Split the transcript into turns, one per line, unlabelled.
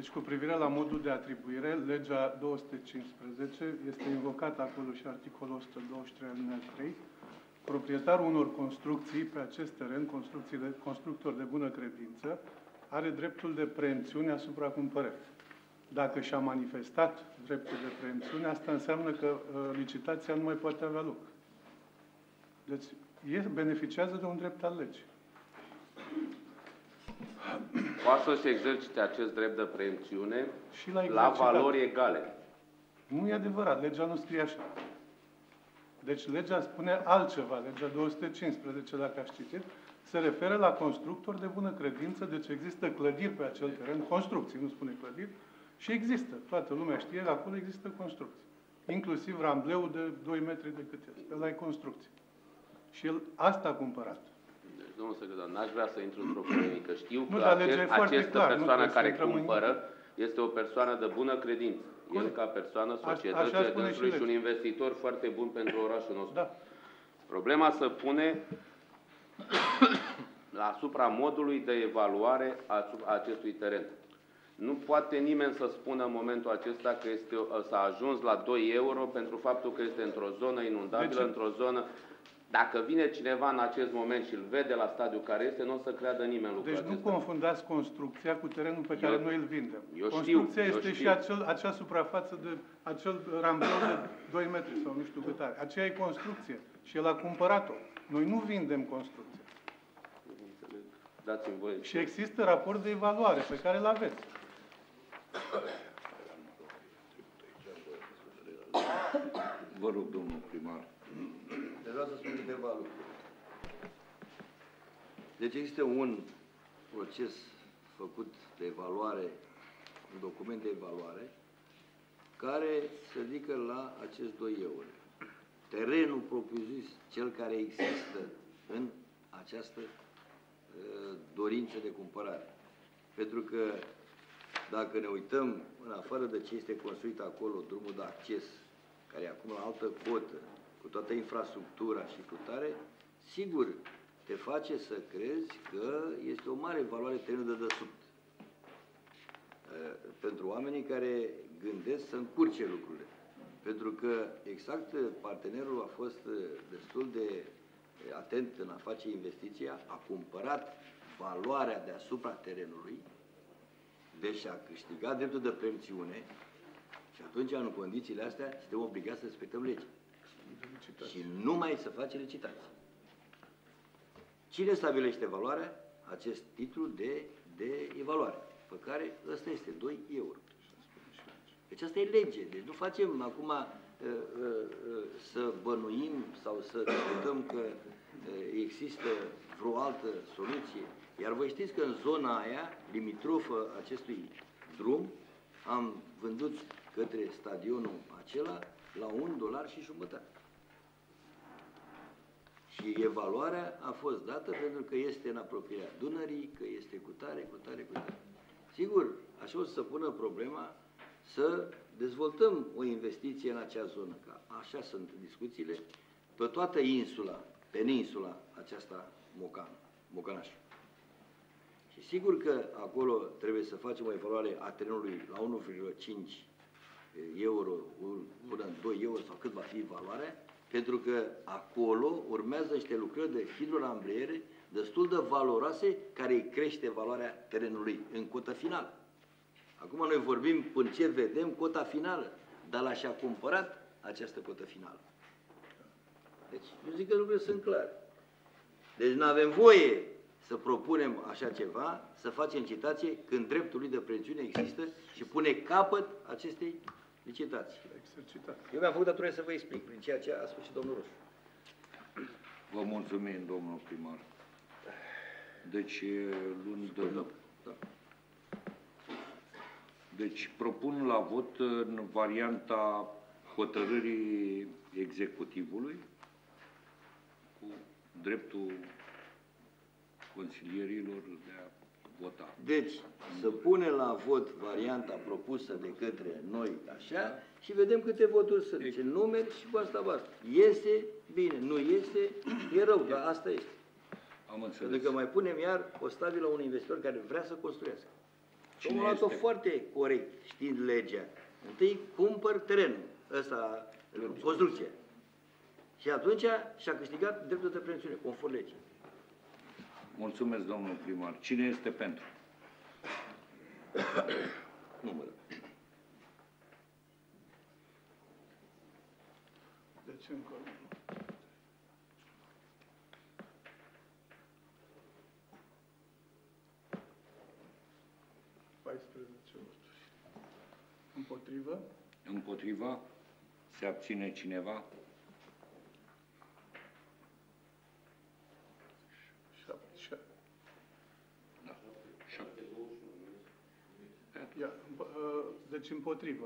Deci cu privire la modul de atribuire, legea 215 este invocată acolo și articolul 123 alineat 3. Proprietarul unor construcții pe acest teren, construcții de, constructor de bună credință, are dreptul de preemțiune asupra cumpărării. Dacă și-a manifestat dreptul de preemțiune, asta înseamnă că uh, licitația nu mai poate avea loc. Deci, e, beneficiază de un drept al legii.
Poate să se exercite acest drept de preemțiune
Și la
la
exercitare.
valori egale.
Nu e adevărat, legea nu scrie așa. Deci legea spune altceva, legea 215, dacă ați citit, se referă la constructori de bună credință, deci există clădiri pe acel teren, construcții, nu spune clădiri, și există, toată lumea știe că acolo există construcții. Inclusiv rambleul de 2 metri de cât este, ăla e construcție. Și el asta a cumpărat.
Deci, domnul secretar, n-aș vrea să intru într-o polemică. Știu
Nu,
că
dar legea e
acest,
foarte
această
clar, nu
persoană
trebuie să
care
intrăm în
cumpără este o persoană de bună credință. El
Corect.
ca persoană,
Așa
societății,
spune și
dânsului și un
legea.
investitor foarte bun pentru orașul nostru.
Da.
Problema se pune asupra modului de evaluare a a acestui teren. Nu poate nimeni să spună în momentul acesta că este, s-a ajuns la 2 euro pentru faptul că este într-o zonă inundabilă,
ce?
într-o zonă... Dacă vine cineva în acest moment și îl vede la stadiu care este, nu o să creadă nimeni lucrul
Deci nu
acesta.
confundați construcția cu terenul pe care
Eu-
noi îl vindem.
eu știu,
construcția
eu
este și
știu.
acel, acea suprafață de acel rambleu de 2 metri sau nu știu cât are. Aceea e construcție și el a cumpărat-o. Noi nu vindem construcția.
Înțeleg. Dați-mi voie.
Și există raport de evaluare pe care îl aveți.
Vă rog, domnul primar.
Deci vreau să spun câteva lucruri. Deci există un proces făcut de evaluare, un document de evaluare, care se ridică la acest 2 euro. Terenul propriu-zis, cel care există în această uh, dorință de cumpărare. Pentru că dacă ne uităm în afară de ce este construit acolo, drumul de acces, care e acum la altă cotă, cu toată infrastructura și cu tare, sigur, te face să crezi că este o mare valoare terenul de desubt. Uh, Pentru oamenii care gândesc să încurce lucrurile. Pentru că exact uh, partenerul a fost uh, destul de uh, atent în a face investiția, a cumpărat valoarea deasupra terenului, deci a câștigat dreptul de preemțiune și atunci, în condițiile astea, suntem obligați să respectăm legea. Și nu mai să face licitații. Cine stabilește valoarea? Acest titlu de, de evaluare, pe care ăsta este 2 euro. Deci asta e lege. Deci nu facem acum uh, uh, uh, să bănuim sau să discutăm că uh, există vreo altă soluție. Iar voi știți că în zona aia, limitrofă acestui drum, am vândut către stadionul acela la un dolar și jumătate. Și evaluarea a fost dată pentru că este în apropierea Dunării, că este cu tare, cu tare, cu tare. Sigur, așa o să se pună problema să dezvoltăm o investiție în acea zonă, că așa sunt discuțiile, pe toată insula, peninsula aceasta Mocan, Mocanaș. Și sigur că acolo trebuie să facem o evaluare a terenului la 1,5 euro până în 2 euro sau cât va fi valoarea, pentru că acolo urmează niște lucrări de hidrorambliere destul de valoroase care îi crește valoarea terenului în cotă finală. Acum noi vorbim până ce vedem cota finală, dar la și-a cumpărat această cotă finală. Deci, eu zic că lucrurile sunt clare. Deci nu avem voie să propunem așa ceva, să facem licitație când dreptul lui de prețiune există și pune capăt acestei licitații.
Exercitat.
Eu mi-am făcut datorie să vă explic prin ceea ce a spus și domnul Roșu.
Vă mulțumim, domnul primar. Deci, luni de...
Da.
Deci, propun la vot în varianta hotărârii executivului cu dreptul consilierilor de a vota.
Deci, să pune la vot varianta propusă de către noi, așa, da. și vedem câte voturi sunt, deci- exact. ce numeri și cu asta basta. Este bine, nu este, e rău, dar asta este.
Am înțeles.
Pentru că mai punem iar o stabilă un investitor care vrea să construiască.
Cine
Omul
este?
a foarte corect, știind legea. Întâi cumpăr terenul, ăsta, construcția. Și atunci și-a câștigat dreptul de prevențiune, conform legii.
Mulțumesc, domnul primar. Cine este pentru?
Numără.
Deci încă Împotrivă?
Împotriva? Se abține cineva?
deci împotrivă.